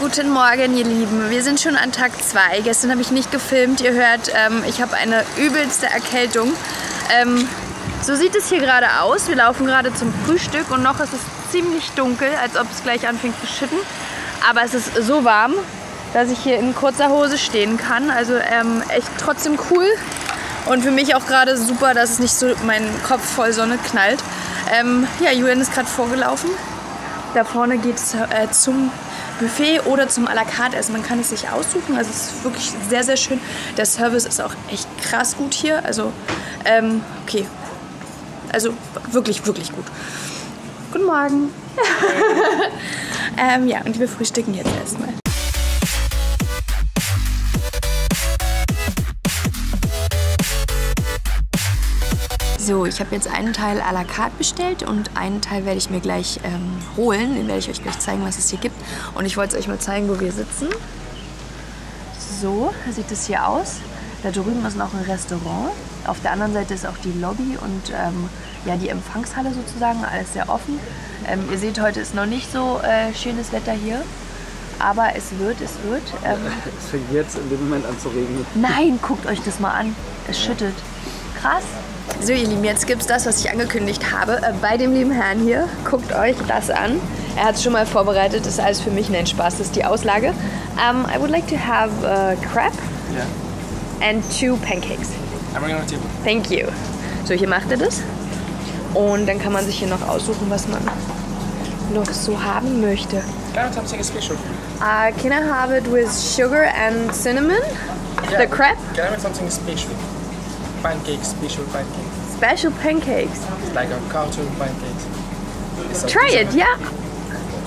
Guten Morgen, ihr Lieben. Wir sind schon an Tag 2. Gestern habe ich nicht gefilmt. Ihr hört, ähm, ich habe eine übelste Erkältung. Ähm, so sieht es hier gerade aus. Wir laufen gerade zum Frühstück und noch ist es ziemlich dunkel, als ob es gleich anfängt zu schütten. Aber es ist so warm, dass ich hier in kurzer Hose stehen kann. Also ähm, echt trotzdem cool. Und für mich auch gerade super, dass es nicht so mein Kopf voll Sonne knallt. Ähm, ja, Julian ist gerade vorgelaufen. Da vorne geht es äh, zum Buffet oder zum à la carte essen. Man kann es sich aussuchen. Also es ist wirklich sehr, sehr schön. Der Service ist auch echt krass gut hier. Also, ähm, okay. Also wirklich, wirklich gut. Guten Morgen. ähm, ja, und wir frühstücken jetzt erstmal. So, ich habe jetzt einen Teil à la carte bestellt und einen Teil werde ich mir gleich ähm, holen. Den werde ich euch gleich zeigen, was es hier gibt. Und ich wollte es euch mal zeigen, wo wir sitzen. So sieht es hier aus. Da drüben ist noch ein Restaurant. Auf der anderen Seite ist auch die Lobby und ähm, ja, die Empfangshalle sozusagen. Alles sehr offen. Ähm, ihr seht, heute ist noch nicht so äh, schönes Wetter hier. Aber es wird, es wird. Ähm, es fängt jetzt in dem Moment an zu regnen. Nein, guckt euch das mal an. Es schüttet. Krass. So ihr Lieben, jetzt gibt es das, was ich angekündigt habe. Äh, bei dem lieben Herrn hier, guckt euch das an. Er hat es schon mal vorbereitet, das ist alles für mich ein Spaß, das ist die Auslage. Um, I would like to have a crepe Ja. and two pancakes. I'm bringing on the table. Thank you. So, hier macht er das. Und dann kann man sich hier noch aussuchen, was man noch so haben möchte. Can I have something special? Uh, can I have it with sugar and cinnamon? The crepe? Can I have something special? Pancakes, special pancakes. Special pancakes. It's like a cartoon pancakes. Try it, yeah.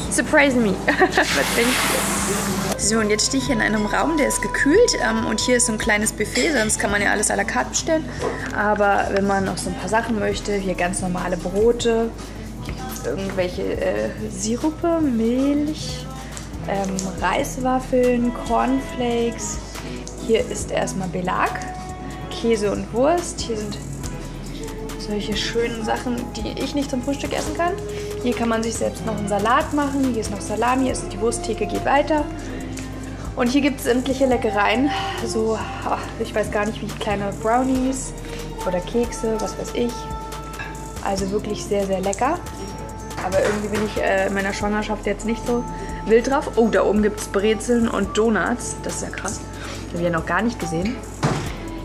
Surprise me. So, und jetzt stehe ich hier in einem Raum, der ist gekühlt. Ähm, und hier ist so ein kleines Buffet, sonst kann man ja alles à la carte bestellen. Aber wenn man noch so ein paar Sachen möchte, hier ganz normale Brote, irgendwelche äh, Sirupe, Milch, ähm, Reiswaffeln, Cornflakes. Hier ist erstmal Belag, Käse und Wurst. Hier sind solche schönen Sachen, die ich nicht zum Frühstück essen kann. Hier kann man sich selbst noch einen Salat machen. Hier ist noch Salami, ist die Wursttheke, geht weiter. Und hier gibt es sämtliche Leckereien. So, ach, ich weiß gar nicht, wie kleine Brownies oder Kekse, was weiß ich. Also wirklich sehr, sehr lecker. Aber irgendwie bin ich äh, in meiner Schwangerschaft jetzt nicht so wild drauf. Oh, da oben gibt es Brezeln und Donuts. Das ist ja krass. Das habe ich ja noch gar nicht gesehen.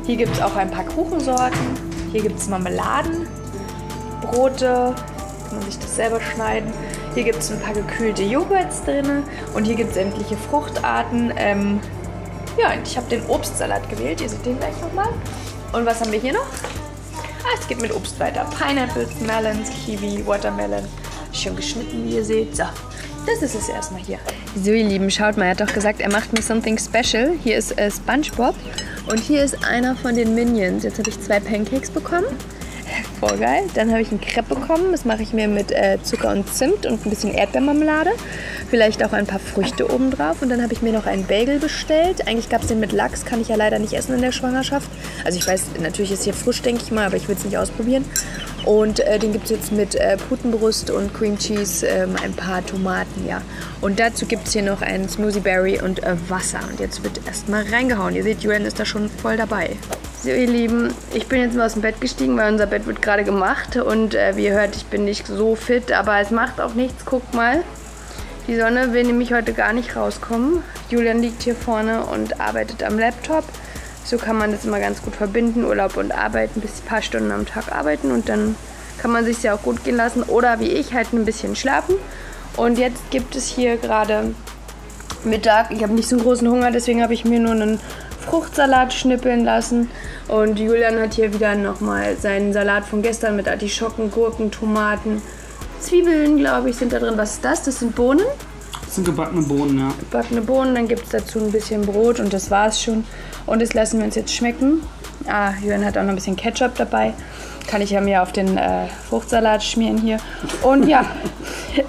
Hier gibt es auch ein paar Kuchensorten. Hier gibt es Marmeladen, Brote. Kann man sich das selber schneiden. Hier gibt es ein paar gekühlte Joghurts drin. Und hier gibt es sämtliche Fruchtarten. Ähm, ja, und ich habe den Obstsalat gewählt. Ihr seht den gleich nochmal. Und was haben wir hier noch? Ah, es geht mit Obst weiter. Pineapples, Melons, Kiwi, Watermelon. Schön geschnitten, wie ihr seht. So, das ist es erstmal hier. So, ihr Lieben, schaut mal. Er hat doch gesagt, er macht mir something special. Hier ist äh, Spongebob. Und hier ist einer von den Minions. Jetzt habe ich zwei Pancakes bekommen. Voll geil. Dann habe ich ein Crepe bekommen. Das mache ich mir mit äh, Zucker und Zimt und ein bisschen Erdbeermarmelade. Vielleicht auch ein paar Früchte obendrauf. Und dann habe ich mir noch einen Bagel bestellt. Eigentlich gab es den mit Lachs. Kann ich ja leider nicht essen in der Schwangerschaft. Also ich weiß, natürlich ist hier frisch, denke ich mal, aber ich will es nicht ausprobieren. Und äh, den gibt es jetzt mit äh, Putenbrust und Cream Cheese, ähm, ein paar Tomaten, ja. Und dazu gibt es hier noch einen Smoothie Berry und äh, Wasser. Und jetzt wird erstmal reingehauen. Ihr seht, Julian ist da schon voll dabei. So, ihr Lieben, ich bin jetzt mal aus dem Bett gestiegen, weil unser Bett wird gerade gemacht. Und äh, wie ihr hört, ich bin nicht so fit, aber es macht auch nichts. Guckt mal. Die Sonne will nämlich heute gar nicht rauskommen. Julian liegt hier vorne und arbeitet am Laptop. So kann man das immer ganz gut verbinden, Urlaub und Arbeiten, bis ein paar Stunden am Tag arbeiten und dann kann man sich ja auch gut gehen lassen. Oder wie ich, halt ein bisschen schlafen. Und jetzt gibt es hier gerade Mittag. Ich habe nicht so einen großen Hunger, deswegen habe ich mir nur einen Fruchtsalat schnippeln lassen. Und Julian hat hier wieder nochmal seinen Salat von gestern mit Artischocken, Gurken, Tomaten, Zwiebeln, glaube ich, sind da drin. Was ist das? Das sind Bohnen. Das sind gebackene Bohnen, ja. Gebackene Bohnen, dann gibt es dazu ein bisschen Brot und das war's schon. Und das lassen wir uns jetzt schmecken. Ah, Julian hat auch noch ein bisschen Ketchup dabei. Kann ich ja mir auf den äh, Fruchtsalat schmieren hier. Und ja,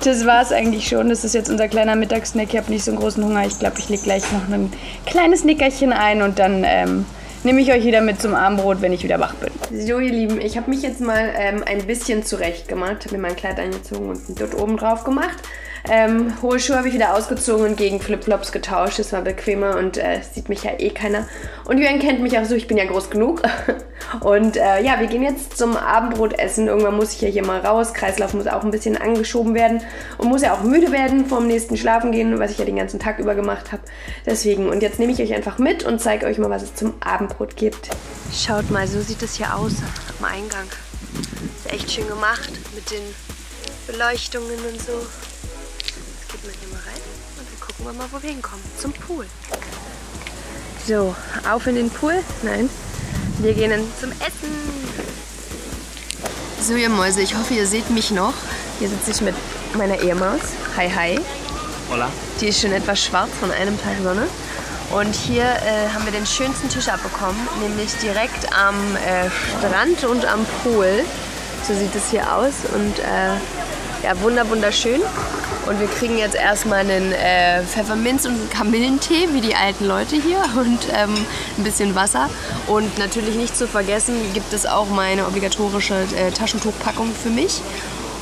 das war's eigentlich schon. Das ist jetzt unser kleiner Mittagssnack. Ich habe nicht so einen großen Hunger. Ich glaube, ich lege gleich noch ein kleines Nickerchen ein und dann ähm, nehme ich euch wieder mit zum Abendbrot, wenn ich wieder wach bin. So, ihr Lieben, ich habe mich jetzt mal ähm, ein bisschen zurecht gemacht. Habe mir mein Kleid angezogen und ein Dutt oben drauf gemacht. Ähm, hohe Schuhe habe ich wieder ausgezogen und gegen Flipflops getauscht. Das war bequemer und äh, sieht mich ja eh keiner. Und Jürgen kennt mich auch so, ich bin ja groß genug. Und äh, ja, wir gehen jetzt zum Abendbrot essen. Irgendwann muss ich ja hier mal raus. Kreislauf muss auch ein bisschen angeschoben werden und muss ja auch müde werden vom nächsten Schlafen gehen, was ich ja den ganzen Tag über gemacht habe. Deswegen, und jetzt nehme ich euch einfach mit und zeige euch mal, was es zum Abendbrot gibt. Schaut mal, so sieht es hier aus am Eingang. Ist echt schön gemacht mit den Beleuchtungen und so. Jetzt geht man hier mal rein und dann gucken wir mal, wo wir hinkommen. Zum Pool. So, auf in den Pool. Nein, wir gehen zum Essen. So, ihr Mäuse, ich hoffe, ihr seht mich noch. Hier sitze ich mit meiner Ehemaus. Hi, hi. Hola. Die ist schon etwas schwarz von einem Tag Sonne. Und hier äh, haben wir den schönsten Tisch abbekommen, nämlich direkt am äh, Strand und am Pool. So sieht es hier aus und äh, ja, wunder wunderschön. Und wir kriegen jetzt erstmal einen äh, Pfefferminz- und Kamillentee, wie die alten Leute hier, und ähm, ein bisschen Wasser. Und natürlich nicht zu vergessen gibt es auch meine obligatorische äh, Taschentuchpackung für mich.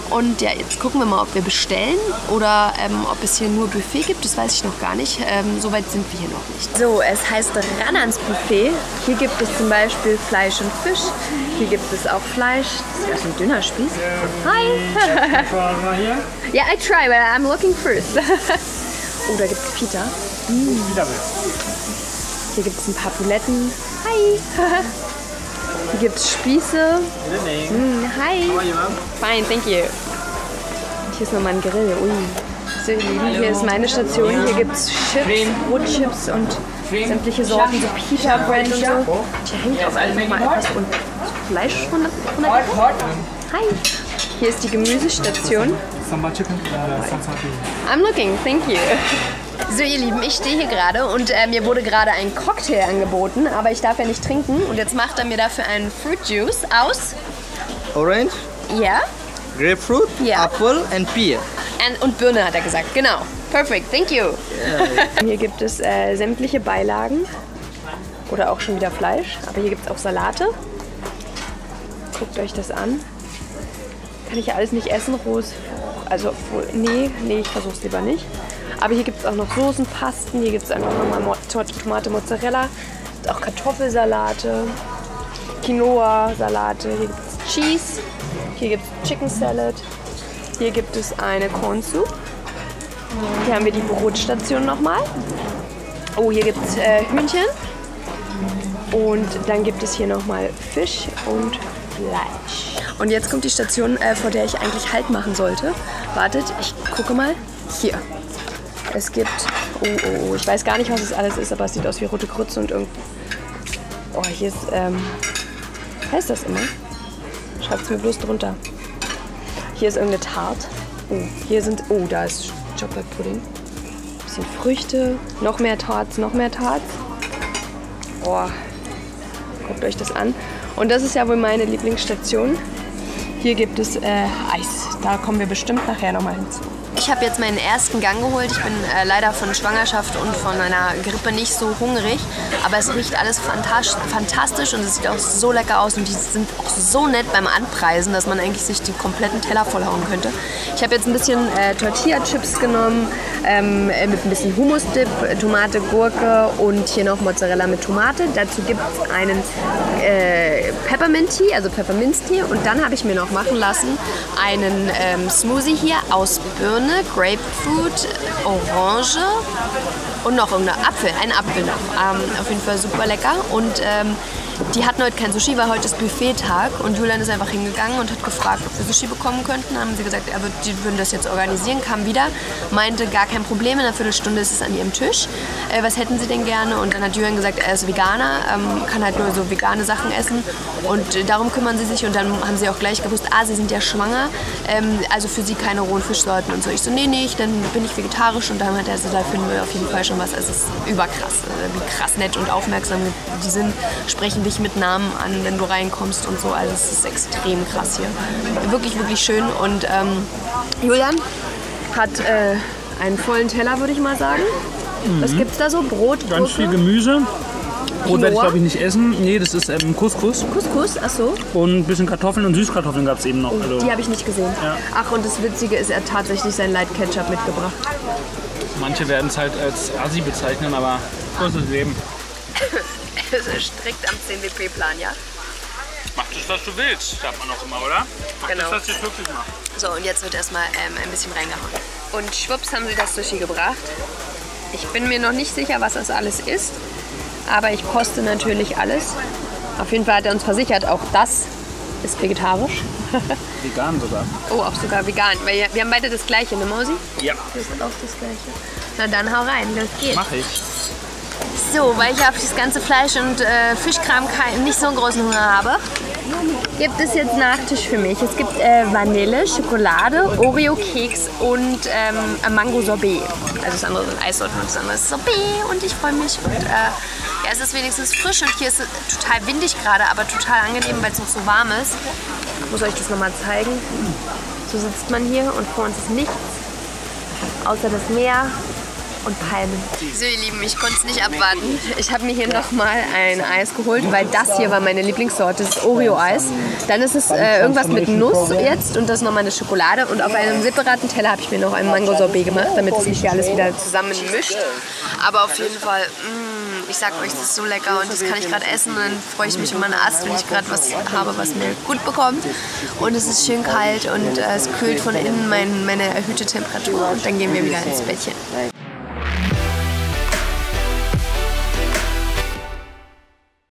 Und ja, jetzt gucken wir mal, ob wir bestellen oder ähm, ob es hier nur Buffet gibt. Das weiß ich noch gar nicht. Ähm, Soweit sind wir hier noch nicht. So, es heißt ran ans Buffet. Hier gibt es zum Beispiel Fleisch und Fisch. Hier gibt es auch Fleisch. Das ist ja so ein dünner Spieß. Hi! yeah, I try, but I'm looking first. oh, da gibt es Pita. Hier gibt es ein paar Buletten. Hi! Hier gibt es Spieße. Mm, hi! Fine, thank you. Hier ist nochmal ein Grill. Ui. So, ihr Lieben, hier ist meine Station. Hier gibt es Chips, Brotchips und sämtliche Sorten, so Pita Bread und so. Hier hängt auch nochmal etwas und Fleisch von der, von der. Hi! Hier ist die Gemüsestation. Uh, sansabi. I'm looking, thank you. So ihr Lieben, ich stehe hier gerade und äh, mir wurde gerade ein Cocktail angeboten, aber ich darf ja nicht trinken und jetzt macht er mir dafür einen Fruit Juice aus. Orange, Ja. grapefruit, Ja. apple, and pear. And, und Birne hat er gesagt, genau. Perfect, thank you. Hier gibt es äh, sämtliche Beilagen oder auch schon wieder Fleisch, aber hier gibt es auch Salate. Guckt euch das an. Kann ich ja alles nicht essen, Rose. Also, nee, nee, ich versuch's lieber nicht. Aber hier gibt es auch noch Soßen, Pasten, hier gibt es einfach nochmal Mo To- Tomate, Mozzarella, auch Kartoffelsalate, Quinoa-Salate, hier gibt es Cheese, hier gibt es Chicken Salad, hier gibt es eine Corn Soup. Hier haben wir die Brotstation nochmal. Oh, hier gibt es äh, Hühnchen. Und dann gibt es hier nochmal Fisch und Fleisch. Und jetzt kommt die Station, äh, vor der ich eigentlich Halt machen sollte. Wartet, ich gucke mal. Hier. Es gibt. Oh, oh, oh. Ich weiß gar nicht, was es alles ist, aber es sieht aus wie rote Grütze und irgend. Oh, hier ist. Ähm, heißt das immer? Schreibt es mir bloß drunter. Hier ist irgendeine Tart. Oh, hier sind. Oh, da ist Chocolate Pudding. Bisschen Früchte. Noch mehr Tarts, noch mehr Tarts. Boah. Guckt euch das an. Und das ist ja wohl meine Lieblingsstation. Hier gibt es äh, Eis. Da kommen wir bestimmt nachher nochmal hinzu. Ich habe jetzt meinen ersten Gang geholt. Ich bin äh, leider von Schwangerschaft und von einer Grippe nicht so hungrig. Aber es riecht alles fantastisch, und es sieht auch so lecker aus. Und die sind auch so nett beim Anpreisen, dass man eigentlich sich den kompletten Teller vollhauen könnte. Ich habe jetzt ein bisschen äh, Tortilla-Chips genommen ähm, äh, mit ein bisschen Hummus-Dip, Tomate, Gurke und hier noch Mozzarella mit Tomate. Dazu gibt es einen äh, Peppermint Tea, also Pfefferminztee. Und dann habe ich mir noch machen lassen einen ähm, Smoothie hier aus Birne, Grapefruit, Orange und noch irgendein Apfel, ein Apfel noch. Ähm, auf jeden Fall super lecker. Und ähm, die hatten heute kein Sushi, weil heute ist Buffet-Tag. Und Julian ist einfach hingegangen und hat gefragt, ob wir Sushi bekommen könnten. Dann haben sie gesagt, er wird, die würden das jetzt organisieren. Kam wieder, meinte, gar kein Problem, in einer Viertelstunde ist es an ihrem Tisch. Äh, was hätten sie denn gerne? Und dann hat Julian gesagt, er ist Veganer, ähm, kann halt nur so vegane Sachen essen. Und äh, darum kümmern sie sich. Und dann haben sie auch gleich gewusst, ah, sie sind ja schwanger. Ähm, also für sie keine rohen Fischsorten und so. Ich so, nee, nee, dann bin ich vegetarisch. Und dann hat er gesagt, da finden wir auf jeden Fall schon was. Es ist überkrass, äh, wie krass nett und aufmerksam die sind, sprechen dich mit Namen an, wenn du reinkommst und so. Also es ist extrem krass hier. Wirklich, wirklich schön. Und ähm, Julian hat äh, einen vollen Teller, würde ich mal sagen. Was gibt's da so? Brot, Ganz viel Gurke? Gemüse, Brot werde ich glaube ich nicht essen. Nee, das ist ähm, Couscous. Couscous, ach so. Und ein bisschen Kartoffeln und Süßkartoffeln gab es eben noch. Also, Die habe ich nicht gesehen. Ja. Ach, und das Witzige ist, er hat tatsächlich sein Light Ketchup mitgebracht. Manche werden es halt als Assi bezeichnen, aber das Leben. Das ist strikt am 10-WP-Plan, ja? Mach das, was du willst, sagt man auch immer, oder? Mach Genau. das, was dich glücklich macht. So, und jetzt wird erstmal ähm, ein bisschen reingehauen. Und schwupps haben sie das Sushi gebracht. Ich bin mir noch nicht sicher, was das alles ist. Aber ich poste natürlich alles. Auf jeden Fall hat er uns versichert, auch das ist vegetarisch. Vegan sogar. Oh, auch sogar vegan. Weil wir- wir haben beide das gleiche, ne Mausi? Ja, Das ist auch das gleiche. Na dann hau rein, los geht's. mach ich. So, weil ich auf das ganze Fleisch und äh, Fischkram nicht so einen großen Hunger habe, gibt es jetzt Nachtisch für mich. Es gibt äh, Vanille, Schokolade, Oreo-Keks und ähm, Mango-Sorbet. Also das andere sind Eissorten und das andere ist Sorbet und ich freue mich. Und äh, es ist wenigstens frisch und hier ist es total windig gerade, aber total angenehm, weil es noch so warm ist. Ich muss euch das nochmal zeigen. So sitzt man hier und vor uns ist nichts, außer das Meer und Palmen. So ihr Lieben, ich konnte es nicht abwarten. Ich habe mir hier nochmal ein Eis geholt, weil das hier war meine Lieblingssorte, das ist Oreo-Eis. Dann ist es äh, irgendwas mit Nuss jetzt und das ist nochmal eine Schokolade. Und auf einem separaten Teller habe ich mir noch ein Mango-Sorbet gemacht, damit es sich hier alles wieder zusammen mischt. Aber auf jeden Fall, mm, ich sag euch, das ist so lecker und das kann ich gerade essen und dann freue ich mich um meine Ast, wenn ich gerade was habe, was mir gut bekommt. Und es ist schön kalt und äh, es kühlt von innen mein, meine erhöhte Temperatur und dann gehen wir wieder ins Bettchen.